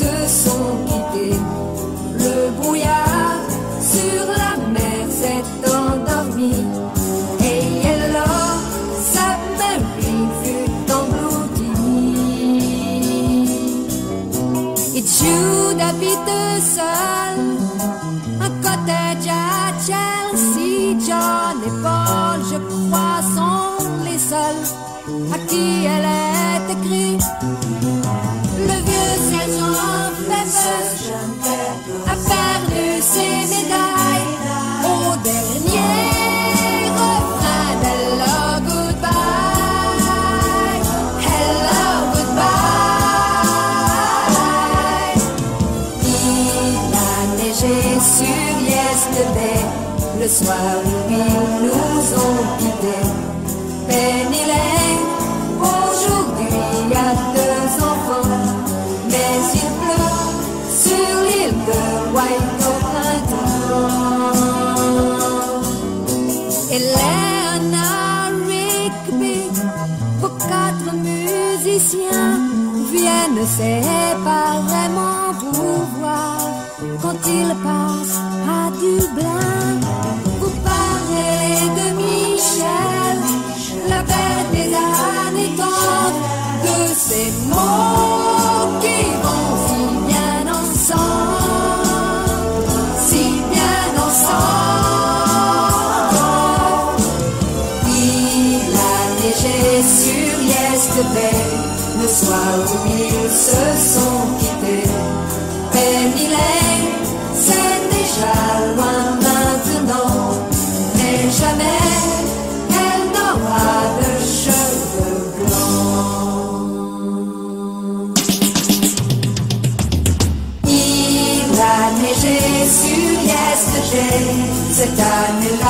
se sont quittés. Le brouillard sur la mer s'est endormi. Et Yellow Submarine fut engloutie. Et Jude habite seul, un cottage à Chelsea. John et Paul, je crois, sont les seuls à qui elle est écrite. A perdu ses médailles au dernier refrain d'Hello Goodbye. Hello Goodbye. Il a neigé sur Yesterday, le soir où ils nous ont quittés. Musiciens viennent séparément vous voir quand ils passent à Dublin. Vous parlez de Michel, la bête des tendres, de ces mots marchaient sur yesterday. Le soir où ils se sont quittés. Penny Lane, c'est déjà loin maintenant. Mais jamais elle n'aura de cheveux blancs. Il a neigé sur yesterday. Cette année-là.